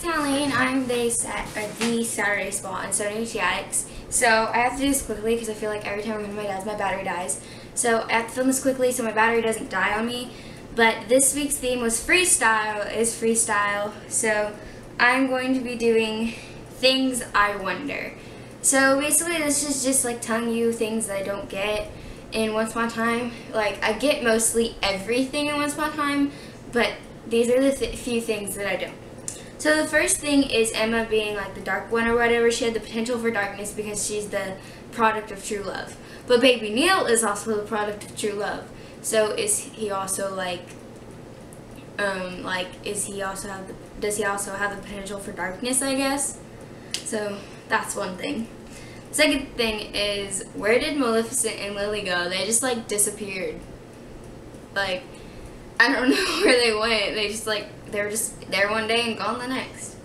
guys, it's Aline. I'm uh, the, sat or the Saturday spot on 7 OUAT Addicts. So I have to do this quickly because I feel like every time I'm in my dad's, my battery dies. So I have to film this quickly so my battery doesn't die on me. But this week's theme was freestyle, is freestyle. So I'm going to be doing things I wonder. So basically this is just like telling you things that I don't get in Once Upon a Time. Like I get mostly everything in Once Upon a Time, but these are the th few things that I don't. So the first thing is Emma being like the dark one or whatever. She had the potential for darkness because she's the product of true love. But baby Neal is also the product of true love. So is he also like um like is he also have the, does he also have the potential for darkness, I guess? So that's one thing. Second thing is where did Maleficent and Lily go? They just like disappeared. Like I don't know where they went. They just like they were just there one day and gone the next.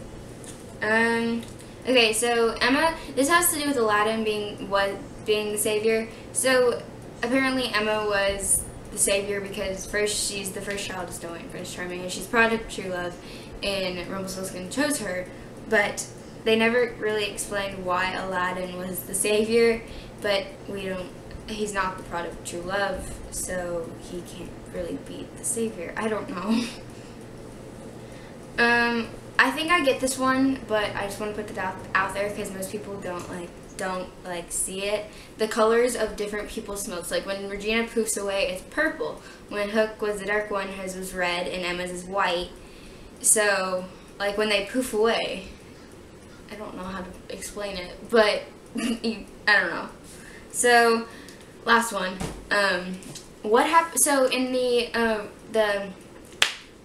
Um. Okay, so Emma. This has to do with Aladdin being what being the savior. So apparently Emma was the savior because first she's the first child to and Prince Charming, and she's product of true love, and Rumpelstiltskin chose her. But they never really explained why Aladdin was the savior. But we don't he's not the product of true love, so he can't really be the savior. I don't know. um, I think I get this one, but I just want to put that out, out there because most people don't like don't like see it. The colors of different people's smokes. Like when Regina poofs away, it's purple. When Hook was the dark one, hers was red, and Emma's is white. So like when they poof away, I don't know how to explain it, but I don't know. So last one. Um, what happened? So in the um, the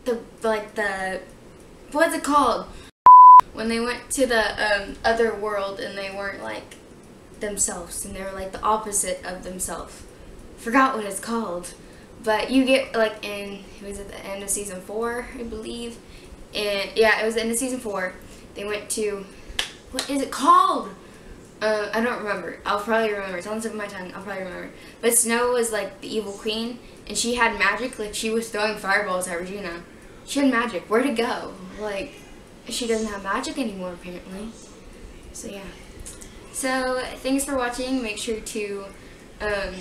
the like the what's it called? When they went to the um, other world and they weren't like themselves and they were like the opposite of themselves. Forgot what it's called, but you get like in it was at the end of season four, I believe, and yeah, it was the end of season four. They went to what is it called? Uh, I don't remember. I'll probably remember. It's on the tip of my tongue. I'll probably remember. But Snow was like the evil queen, and she had magic. Like she was throwing fireballs at Regina. She had magic. Where'd it go? Like she doesn't have magic anymore apparently. So yeah. So thanks for watching. Make sure to um,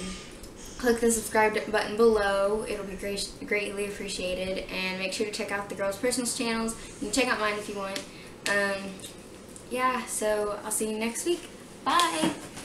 click the subscribe button below. It'll be great, greatly appreciated. And make sure to check out the girls' personal channels. You can check out mine if you want. Um, yeah, so I'll see you next week. Bye.